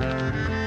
Música